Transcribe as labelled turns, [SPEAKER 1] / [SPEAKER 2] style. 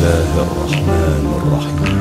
[SPEAKER 1] الله الرحمن الرحيم.